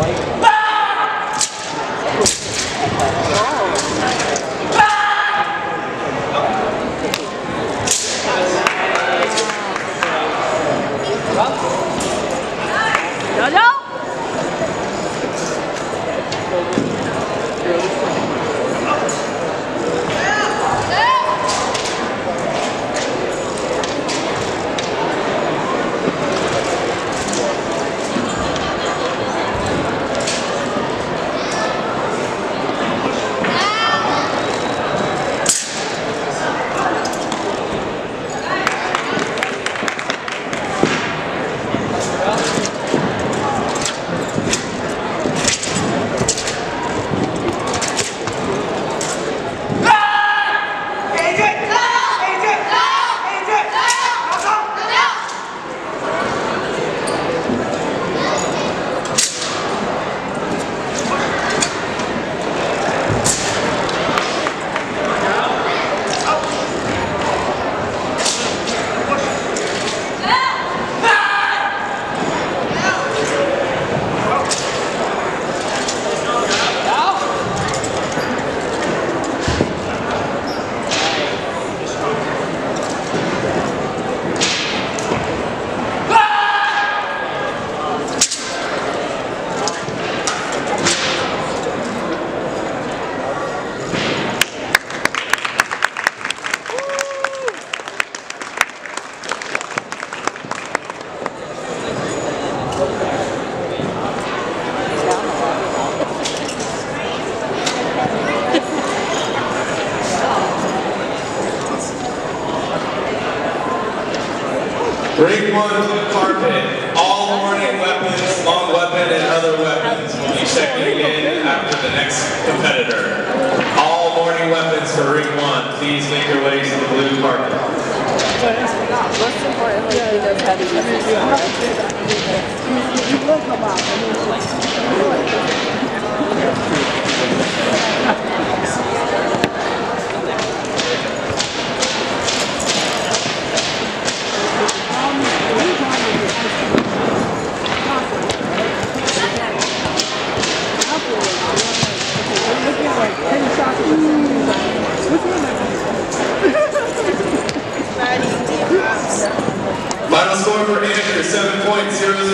white！Ring one carpet. All warning weapons, long weapon, and other weapons will be checking in after the next competitor. All warning weapons for ring one. Please make your way to the blue carpet. Most he score for Andrew, 7.00.